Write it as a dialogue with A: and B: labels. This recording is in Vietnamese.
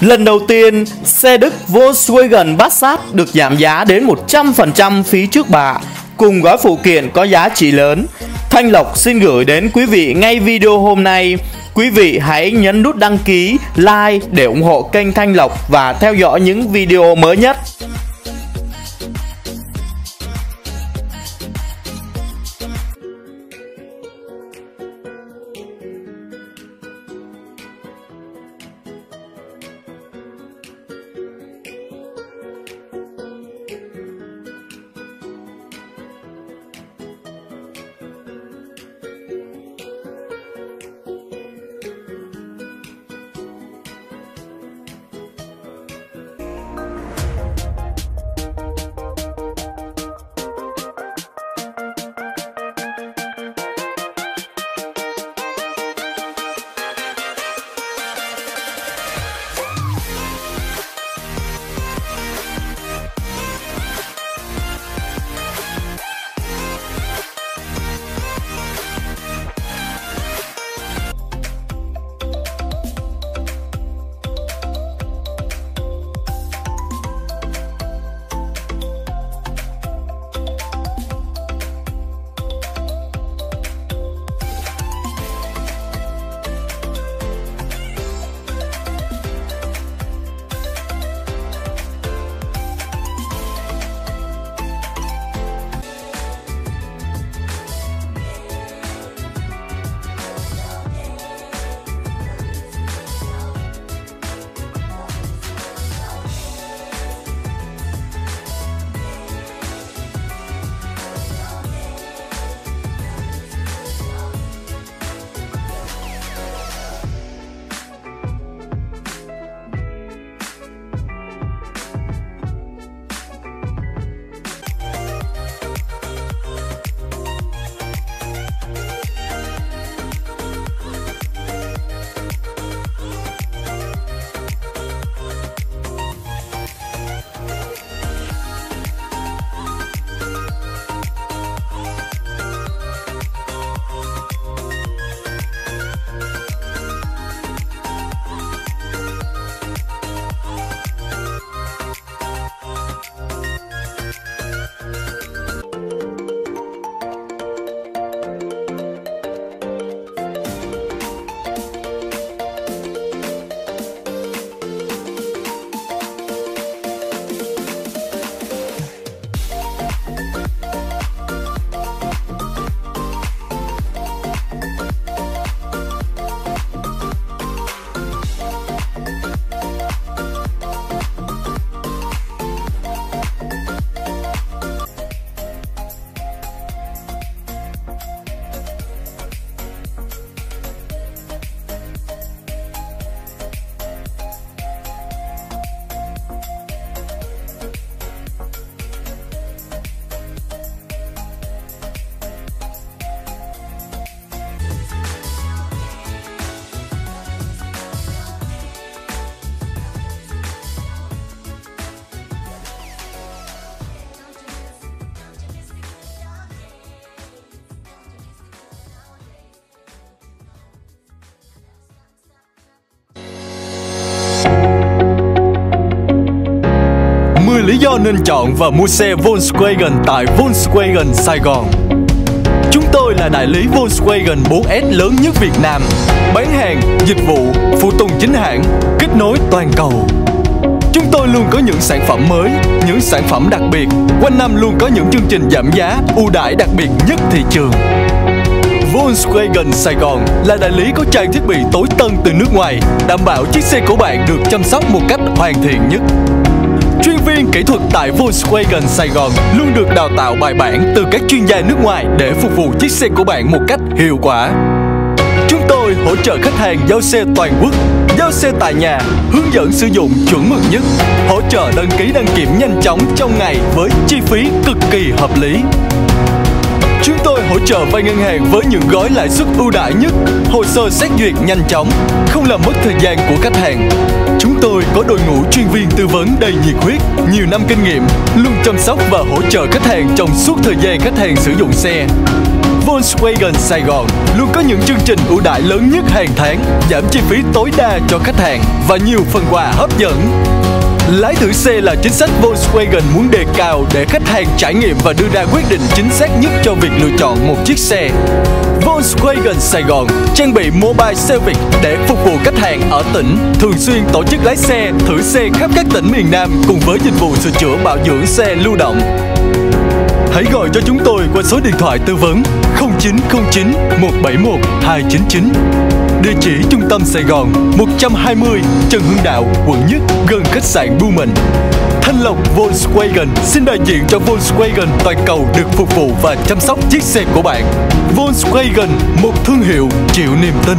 A: Lần đầu tiên, xe Đức Volkswagen Passat được giảm giá đến 100% phí trước bạ, cùng gói phụ kiện có giá trị lớn. Thanh Lộc xin gửi đến quý vị ngay video hôm nay. Quý vị hãy nhấn nút đăng ký, like để ủng hộ kênh Thanh Lộc và theo dõi những video mới nhất.
B: Lý do nên chọn và mua xe Volkswagen tại Volkswagen Sài Gòn. Chúng tôi là đại lý Volkswagen 4S lớn nhất Việt Nam, bán hàng, dịch vụ, phụ tùng chính hãng, kết nối toàn cầu. Chúng tôi luôn có những sản phẩm mới, những sản phẩm đặc biệt, quanh năm luôn có những chương trình giảm giá, ưu đãi đặc biệt nhất thị trường. Volkswagen Sài Gòn là đại lý có trang thiết bị tối tân từ nước ngoài, đảm bảo chiếc xe của bạn được chăm sóc một cách hoàn thiện nhất. Viên kỹ thuật tại Volkswagen Sài Gòn luôn được đào tạo bài bản từ các chuyên gia nước ngoài để phục vụ chiếc xe của bạn một cách hiệu quả. Chúng tôi hỗ trợ khách hàng giao xe toàn quốc, giao xe tại nhà, hướng dẫn sử dụng chuẩn mực nhất, hỗ trợ đăng ký đăng kiểm nhanh chóng trong ngày với chi phí cực kỳ hợp lý. Hỗ trợ vay ngân hàng với những gói lãi suất ưu đãi nhất, hồ sơ xét duyệt nhanh chóng, không làm mất thời gian của khách hàng. Chúng tôi có đội ngũ chuyên viên tư vấn đầy nhiệt huyết, nhiều năm kinh nghiệm, luôn chăm sóc và hỗ trợ khách hàng trong suốt thời gian khách hàng sử dụng xe. Volkswagen Sài Gòn luôn có những chương trình ưu đãi lớn nhất hàng tháng, giảm chi phí tối đa cho khách hàng và nhiều phần quà hấp dẫn. Lái thử xe là chính sách Volkswagen muốn đề cao để khách hàng trải nghiệm và đưa ra quyết định chính xác nhất cho việc lựa chọn một chiếc xe. Volkswagen Sài Gòn trang bị mobile service để phục vụ khách hàng ở tỉnh, thường xuyên tổ chức lái xe, thử xe khắp các tỉnh miền Nam cùng với dịch vụ sửa chữa bảo dưỡng xe lưu động. Hãy gọi cho chúng tôi qua số điện thoại tư vấn 0909 171 299. Địa chỉ trung tâm Sài Gòn 120 Trần Hưng Đạo, quận Nhất, gần khách sạn Bumen. Thanh Lộc Volkswagen xin đại diện cho Volkswagen toàn cầu được phục vụ và chăm sóc chiếc xe của bạn. Volkswagen, một thương hiệu chịu niềm tin.